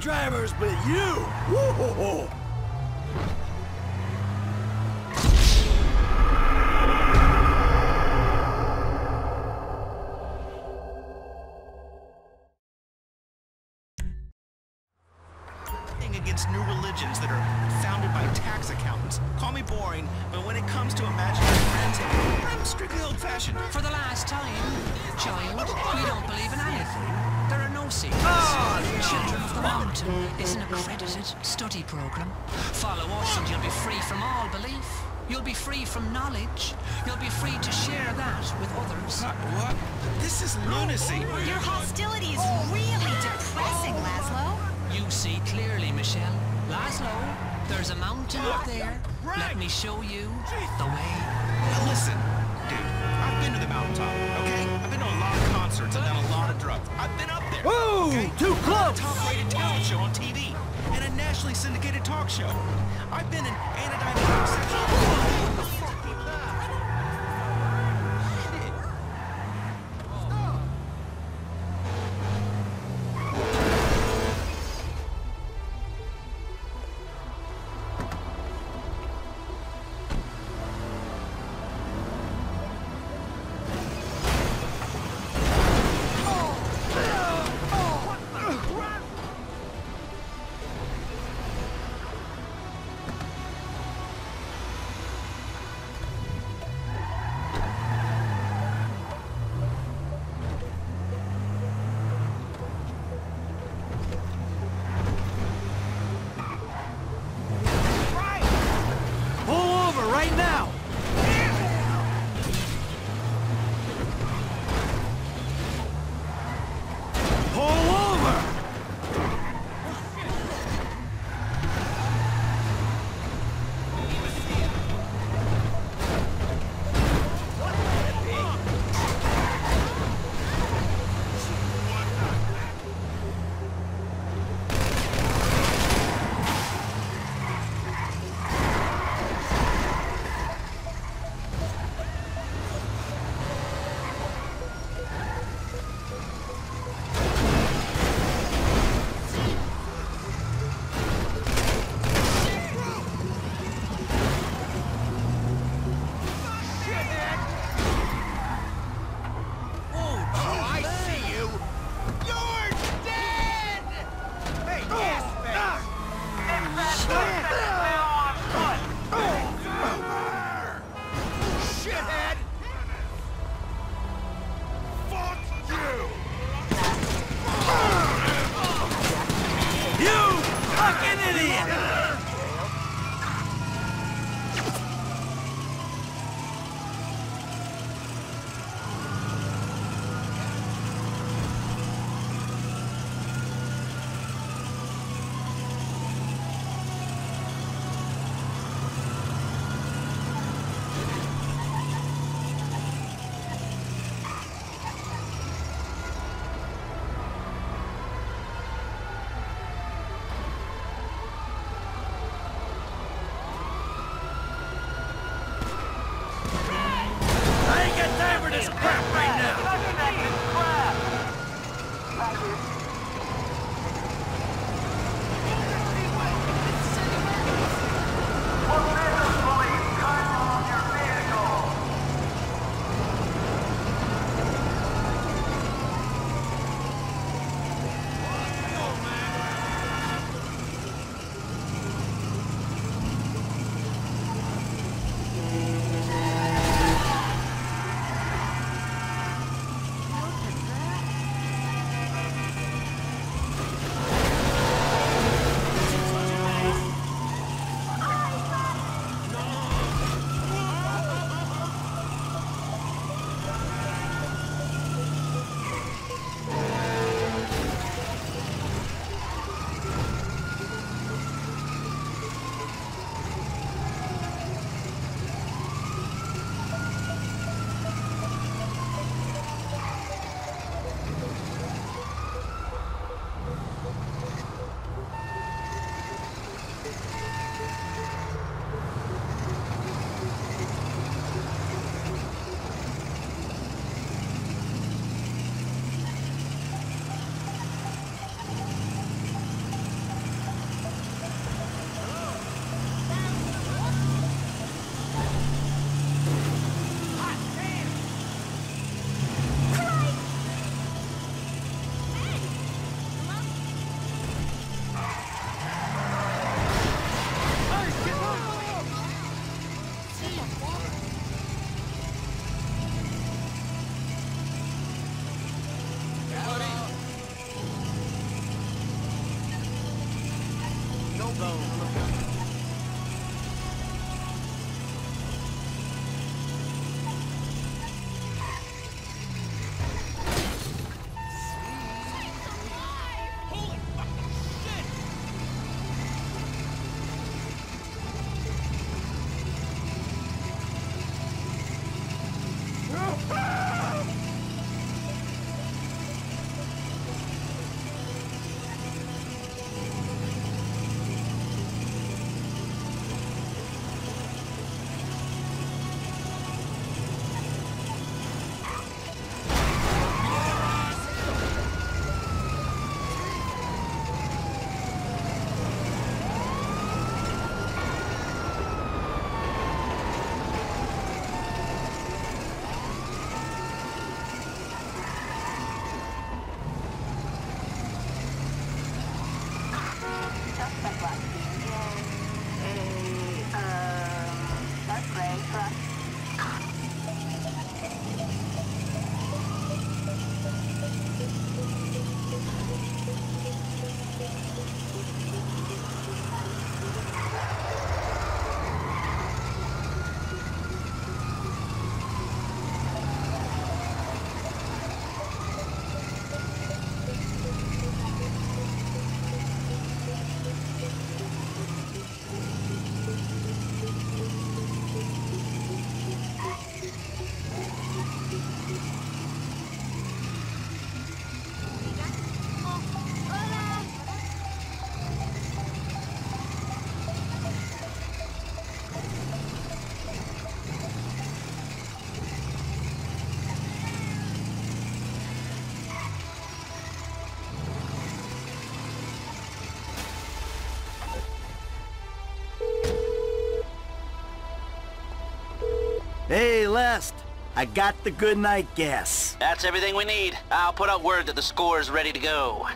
drivers, but you, whoa, a top-rated talent show on TV and a nationally syndicated talk show. I've been an anodyne. Holy I got the good night gas. That's everything we need. I'll put out word that the score is ready to go.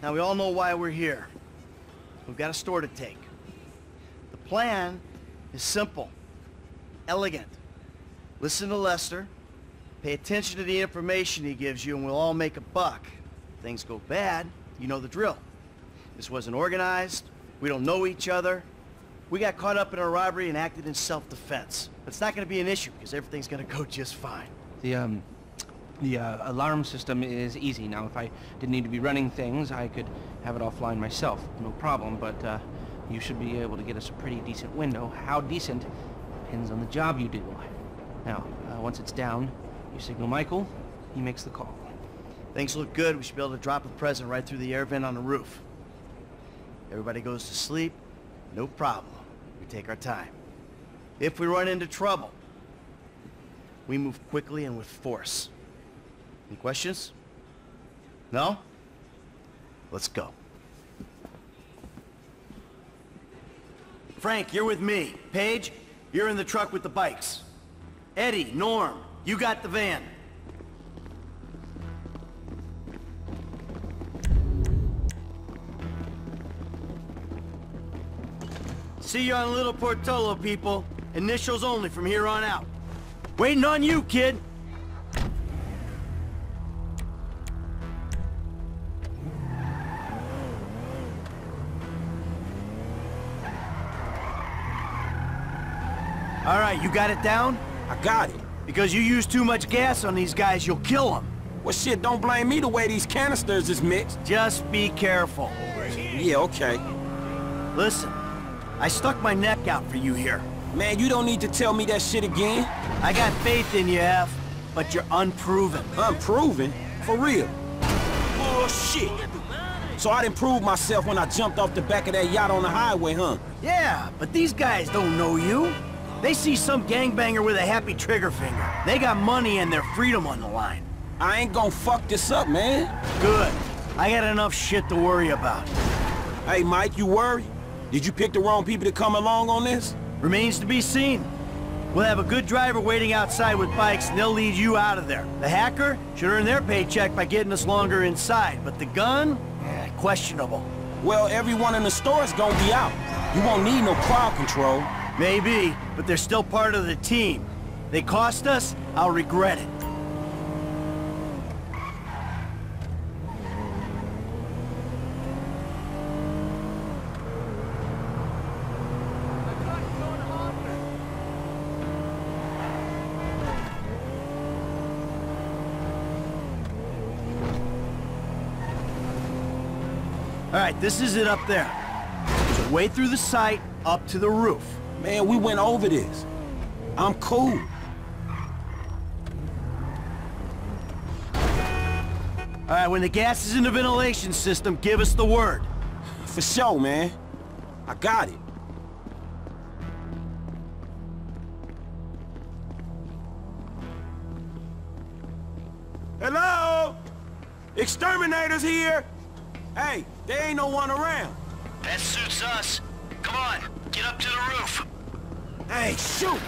Now, we all know why we're here. We've got a store to take. The plan is simple, elegant. Listen to Lester, pay attention to the information he gives you, and we'll all make a buck. Things go bad, you know the drill. This wasn't organized, we don't know each other. We got caught up in a robbery and acted in self-defense. It's not gonna be an issue, because everything's gonna go just fine. The, um, the uh, alarm system is easy. Now, if I didn't need to be running things, I could have it offline myself. No problem, but uh, you should be able to get us a pretty decent window. How decent depends on the job you do. Now, uh, once it's down, you signal Michael, he makes the call. Things look good. We should be able to drop a present right through the air vent on the roof. Everybody goes to sleep. No problem. We take our time. If we run into trouble, we move quickly and with force. Any questions? No? Let's go. Frank, you're with me. Paige, you're in the truck with the bikes. Eddie, Norm, you got the van. See you on Little Portola, people. Initials only from here on out. Waiting on you, kid. All right, you got it down? I got it. Because you use too much gas on these guys, you'll kill them. Well, shit, don't blame me the way these canisters is mixed. Just be careful. Yeah, okay. Listen, I stuck my neck out for you here. Man, you don't need to tell me that shit again. I got faith in you, F, but you're unproven. Unproven? For real? Bullshit. So I didn't prove myself when I jumped off the back of that yacht on the highway, huh? Yeah, but these guys don't know you. They see some gangbanger with a happy trigger finger. They got money and their freedom on the line. I ain't gonna fuck this up, man. Good. I got enough shit to worry about. Hey, Mike, you worried? Did you pick the wrong people to come along on this? Remains to be seen. We'll have a good driver waiting outside with bikes, and they'll lead you out of there. The hacker should earn their paycheck by getting us longer inside, but the gun? Eh, questionable. Well, everyone in the store is gonna be out. You won't need no crowd control. Maybe, but they're still part of the team. They cost us, I'll regret it. All this is it up there. There's a way through the site up to the roof. Man, we went over this. I'm cool. All right, when the gas is in the ventilation system, give us the word. For sure, man. I got it. Hello? Exterminators here? Hey, there ain't no one around. That suits us. Come on, get up to the roof. Hey, shoot!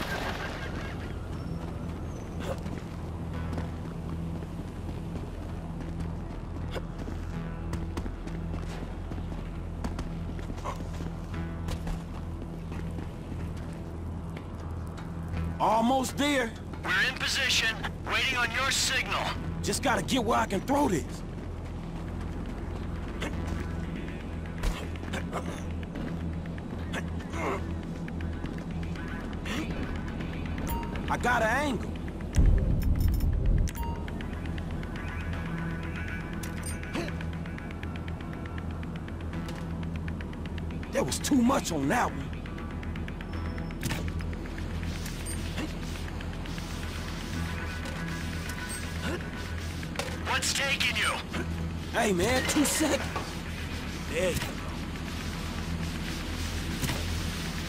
Almost there. We're in position, waiting on your signal. Just gotta get where I can throw this. Got an angle. There was too much on that one. What's taking you? Hey, man, two seconds. There you go.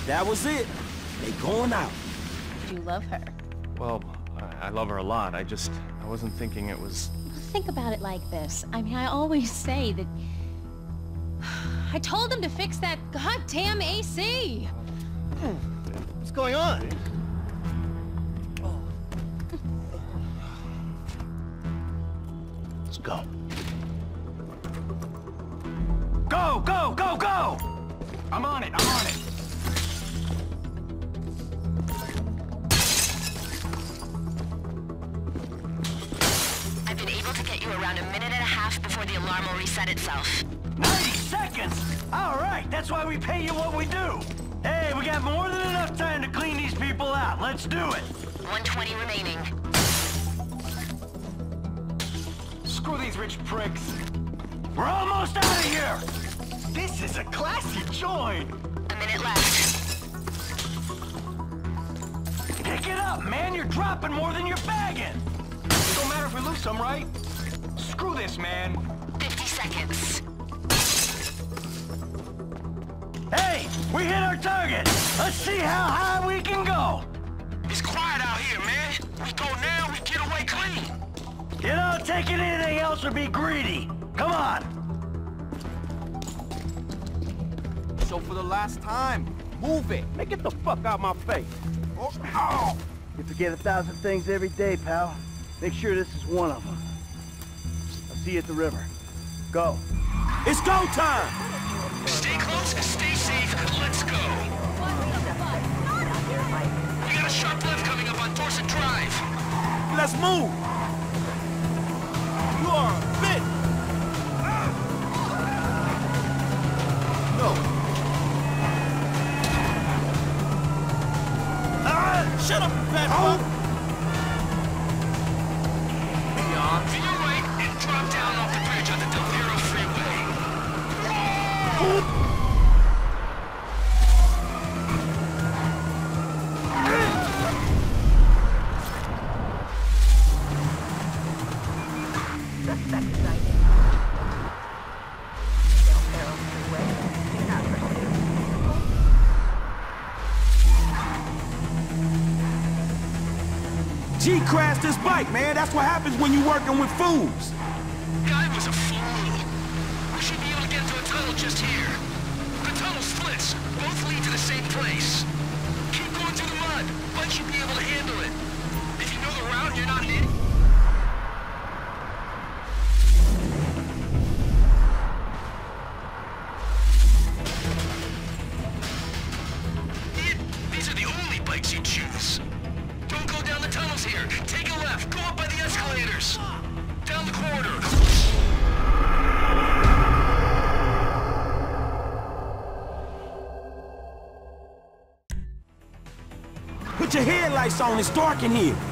That was it. They going out. You love her? Well, I, I love her a lot. I just, I wasn't thinking it was... Think about it like this. I mean, I always say that... I told them to fix that goddamn AC! What's going on? Alarm will reset itself. 90 seconds! All right, that's why we pay you what we do. Hey, we got more than enough time to clean these people out. Let's do it. 120 remaining. Screw these rich pricks. We're almost out of here. This is a classy joint. A minute left. Pick it up, man. You're dropping more than you're bagging. It don't matter if we lose some, right? Screw this, man. 50 seconds. Hey, we hit our target. Let's see how high we can go. It's quiet out here, man. We go now, we get away clean. You know, taking anything else would be greedy. Come on. So for the last time, move it. Make it the fuck out my face. Oh, ow. You forget a thousand things every day, pal. Make sure this is one of them. I'll see you at the river. Go. It's go time. Stay close, stay safe, let's go. We got a sharp left coming up on Dorset Drive. Let's move. You are a bitch. No. Ah, shut up, fat fuck. G crashed his bike, man. That's what happens when you're working with fools. It's in here.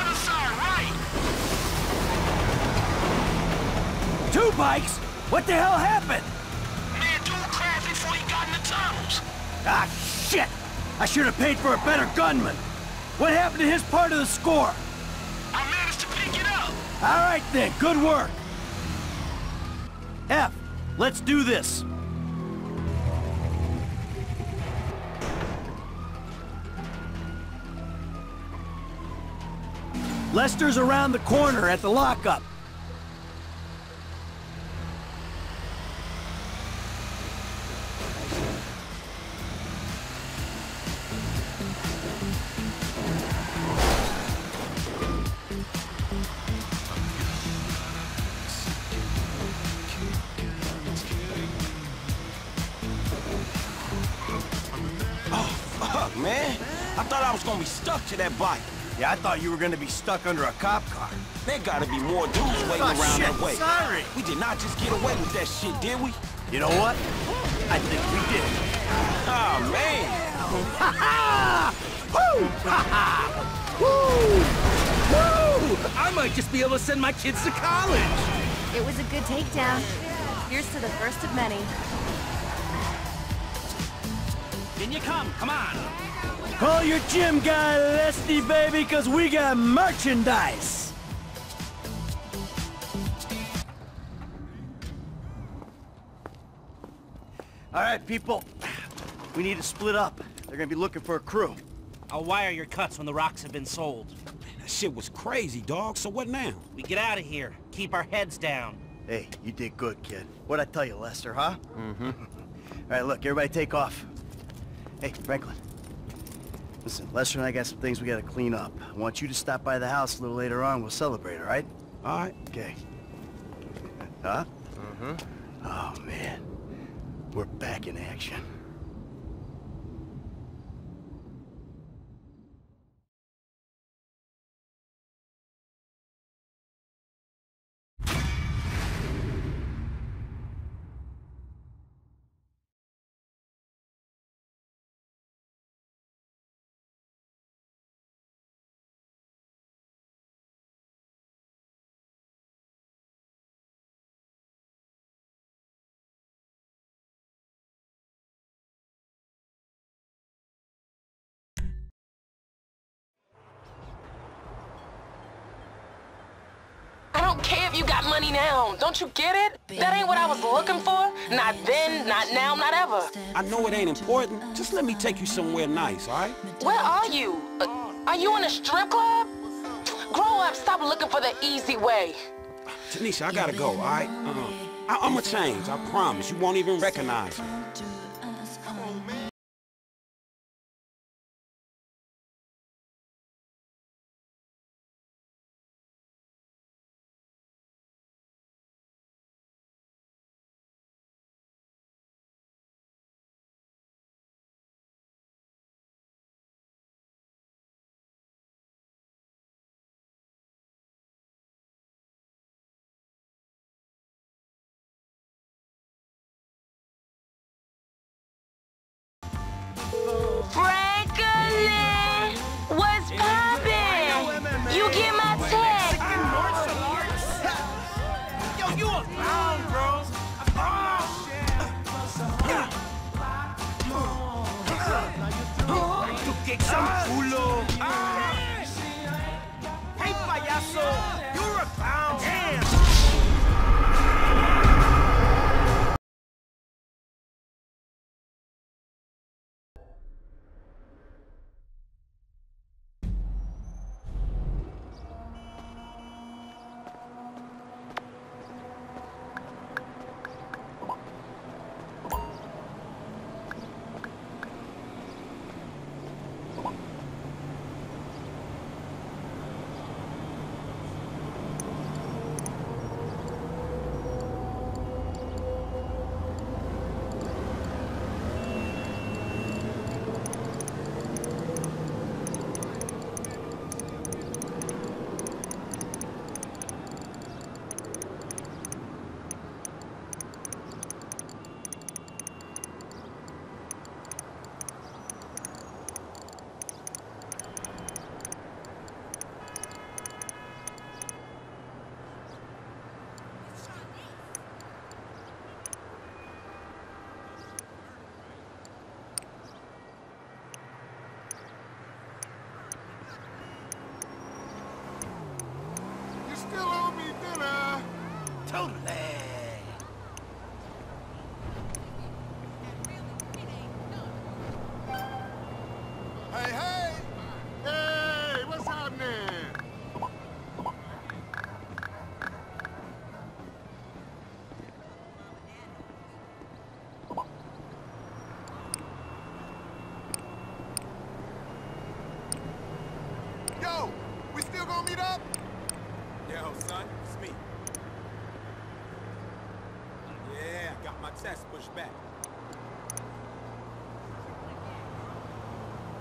Other side, right! Two bikes? What the hell happened? Man, dude crashed before he got in the tunnels. Ah, shit! I should have paid for a better gunman! What happened to his part of the score? I managed to pick it up. All right then, good work! F, let's do this! Lester's around the corner at the lockup. Stuck bike. Yeah, I thought you were gonna be stuck under a cop car. There gotta be more dudes waiting Oh, around shit, that way. sorry. We did not just get away with that shit, did we? You know what? I think we did. Oh, man. Ha ha! Woo! Ha ha! Woo! Woo! I might just be able to send my kids to college. It was a good takedown. Here's to the first of many. In you come, come on. Call your gym guy, Lesty, baby, because we got merchandise. All right, people. We need to split up. They're gonna be looking for a crew. I'll wire your cuts when the rocks have been sold. That shit was crazy, dog. So what now? We get out of here. Keep our heads down. Hey, you did good, kid. What'd I tell you, Lester, huh? Mm-hmm. All right, look, everybody take off. Hey, Franklin. Listen, Lester and I got some things we gotta clean up. I want you to stop by the house a little later on. We'll celebrate, all right? All right. Okay. Huh? Mm-hmm. Oh, man. We're back in action. Me now. Don't you get it? That ain't what I was looking for. Not then, not now, not ever. I know it ain't important. Just let me take you somewhere nice, all right? Where are you? Uh, are you in a strip club? Grow up, stop looking for the easy way. Tanisha, I gotta go, all right? Uh-uh. I I'ma change, I promise. You won't even recognize me. Payaso. You're a clown. Damn. You still owe me dinner. Totally. Hey, hey! Hey, what's happening? Yo, we still gonna meet up? Yo, son, it's me. Yeah, I got my test pushed back.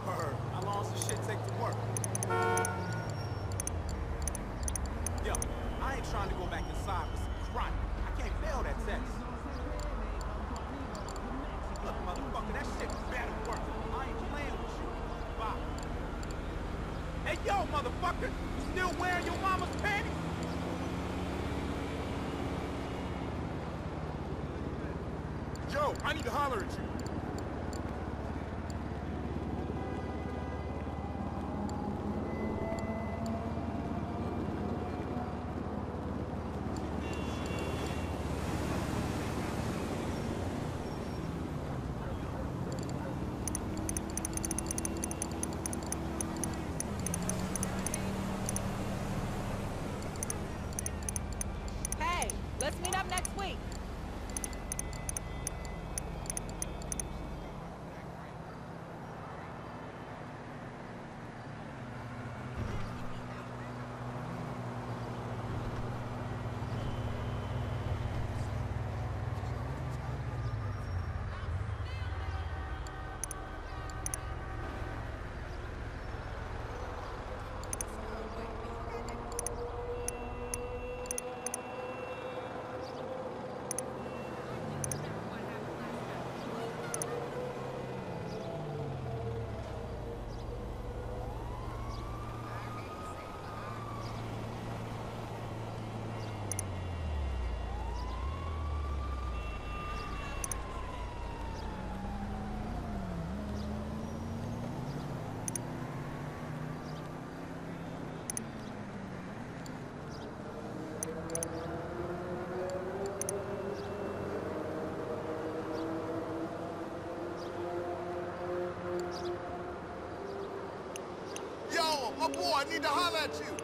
Heard. How long does shit take to work? Yo, I ain't trying to go back inside for some crime. I can't fail that test. Look, motherfucker, that shit better work. I ain't playing with you. Bye. Hey, yo, motherfucker! You still wearing your mama's panties? Yo, I need to holler at you. My boy, I need to holler at you.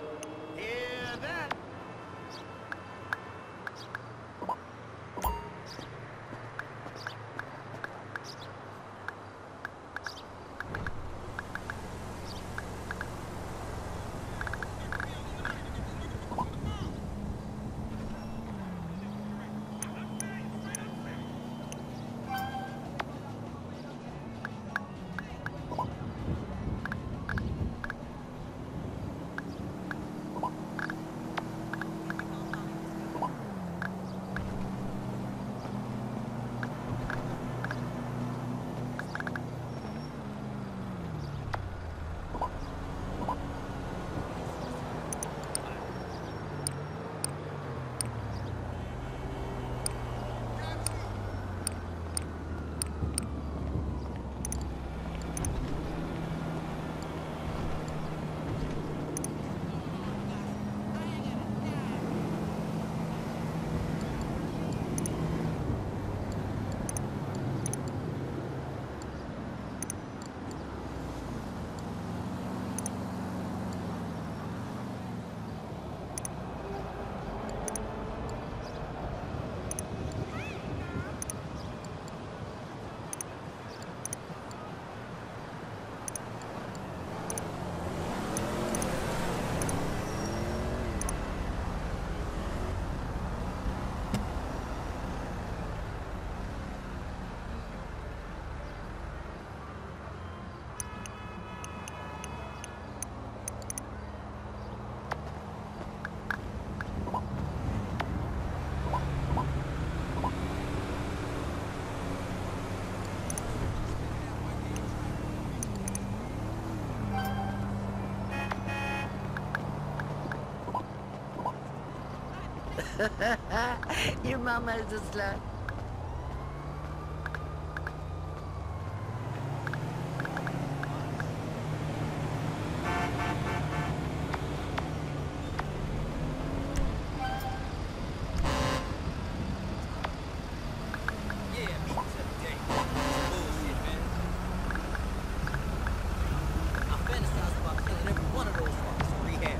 Your mama is a slut. Yeah, me today. Bullshit, man. I fantasize about killing every one of those fuckers in rehab.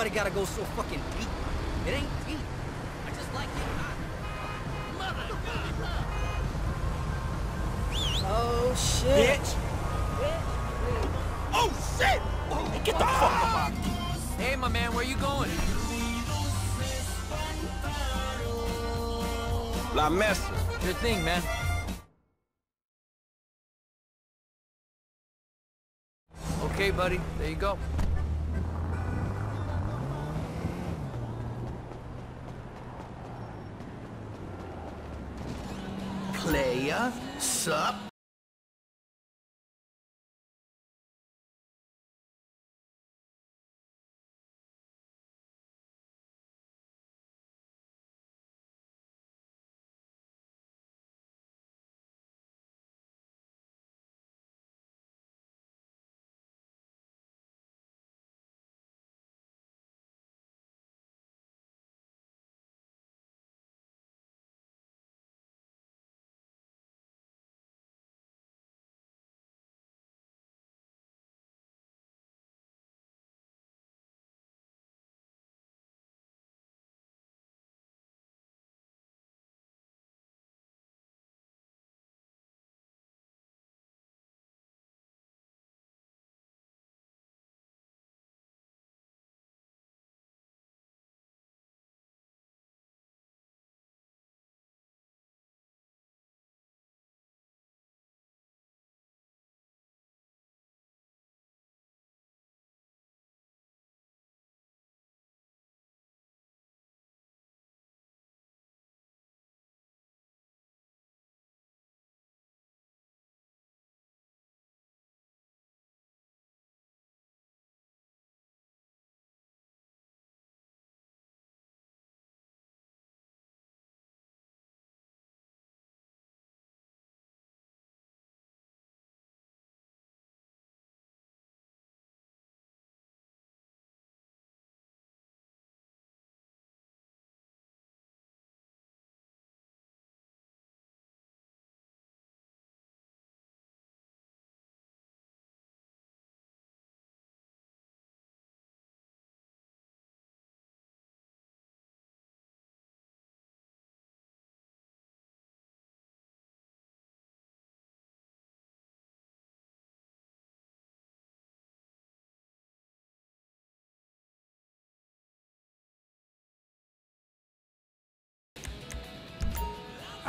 Everybody gotta go so fucking deep. It ain't deep. I just like getting hot. Oh shit. Bitch. Oh shit! Hey, get the fuck up out of here. Hey, my man, where you going? La Mesa. Good thing, man. Okay, buddy. There you go. Playa, sup?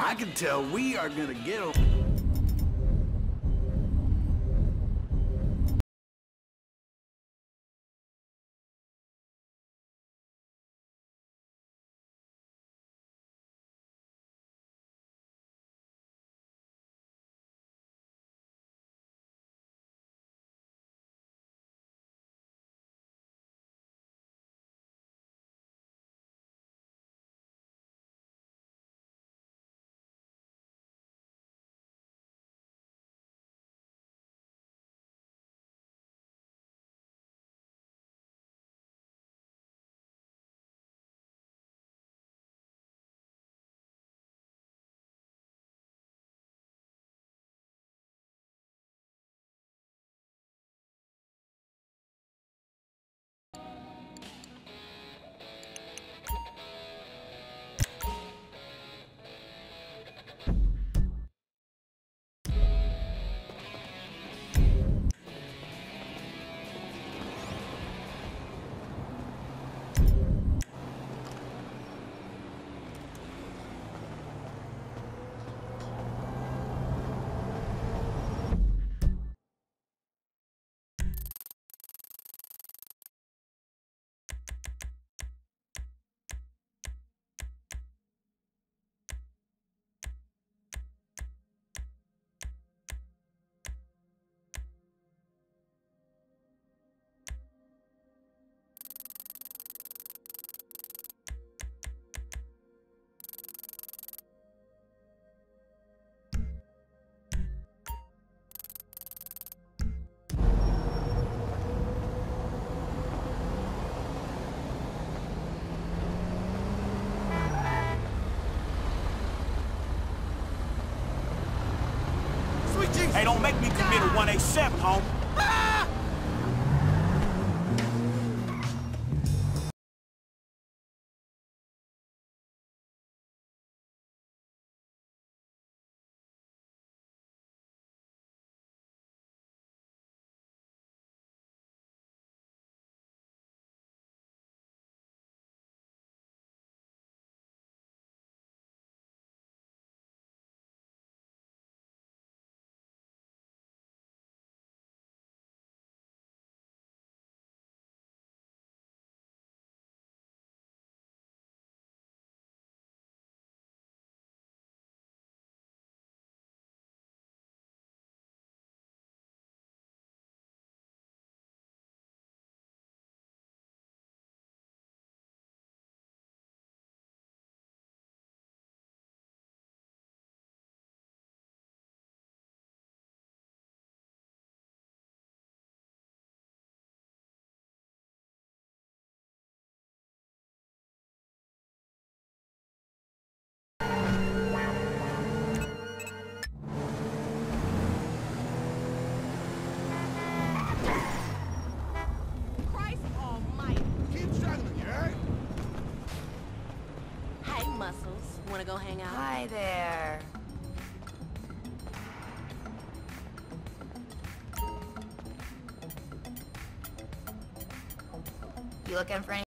I can tell we are gonna get a... Hey, don't make me commit a 187, home. Go hang out? Hi there. You looking for any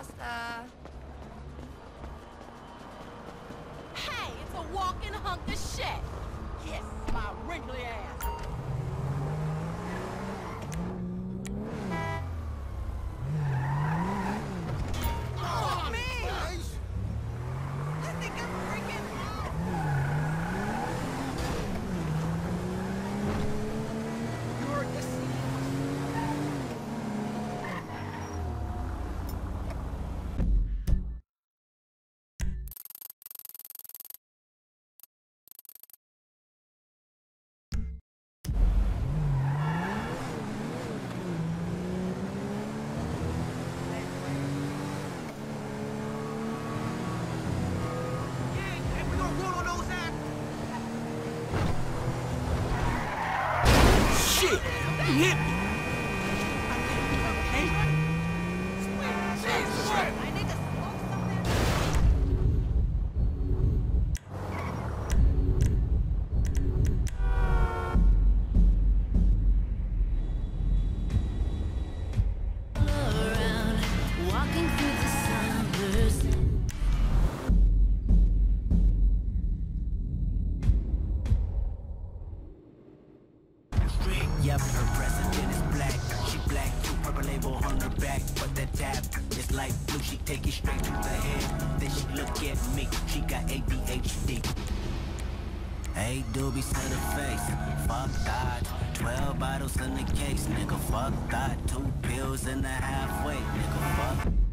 pasta. Hey, it's a walking hunk of shit. Kiss my wrinkly ass. Eight doobies to the face, fuck that. Twelve bottles in the case, nigga, fuck that. Two pills in the halfway, nigga, fuck.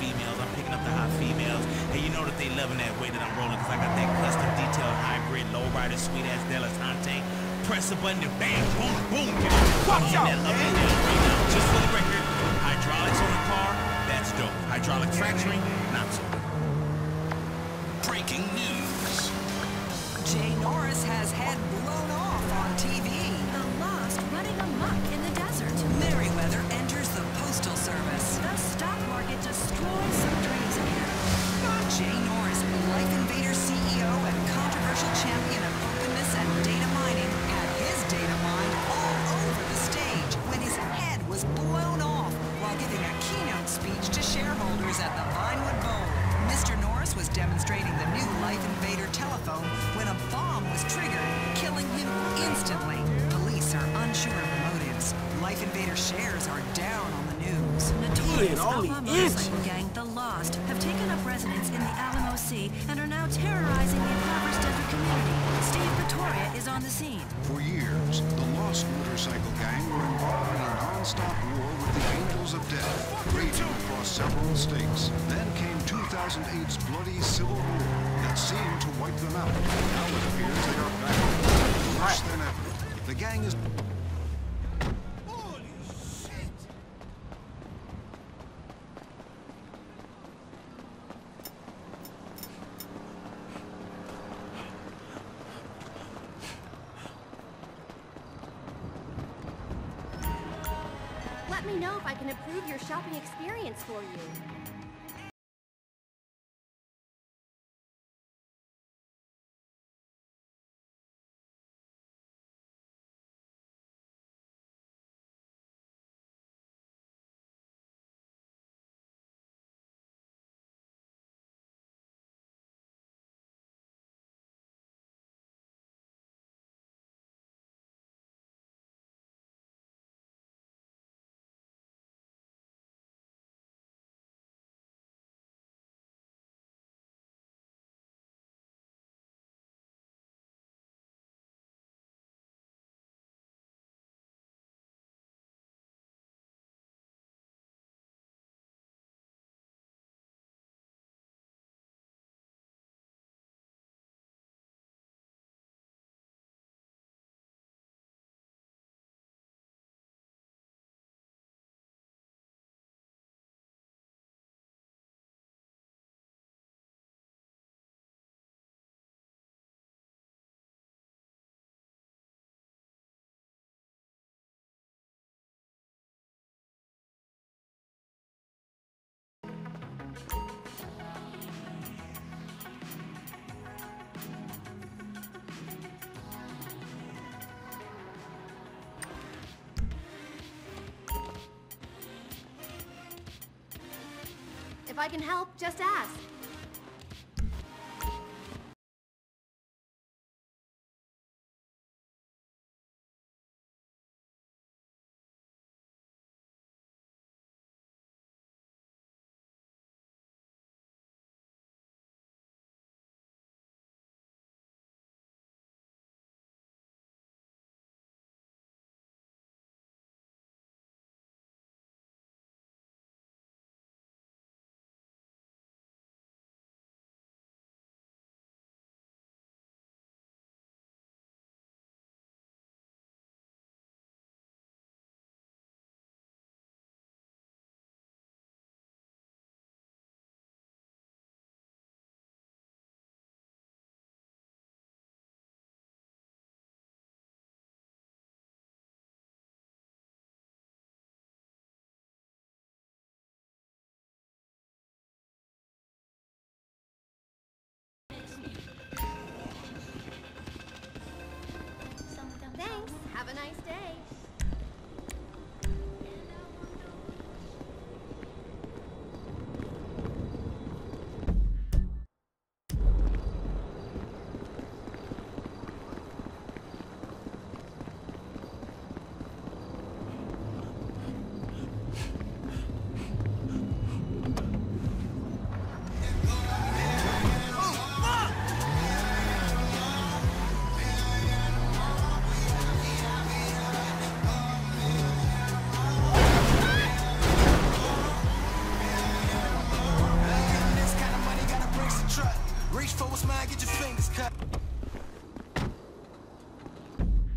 females. I'm picking up the hot females. And you know that they loving that way that I'm rolling because I got that custom detailed hybrid lowrider sweet ass Dilettante. Press a button and bam, boom, boom. Watch out, Just for the record, hydraulics on the car, that's dope. Hydraulic fracturing, not so. Breaking news. Jay Norris has head blown off on TV. The lost running amok in on the scene. For years, the Lost Motorcycle Gang were involved in a non-stop war with the Angels of Death, raging across several states. Then came 2008's bloody civil war that seemed to wipe them out. Now it appears they are back, worse than ever. The gang is... for you. If I can help, just ask. Thanks. Have a nice day.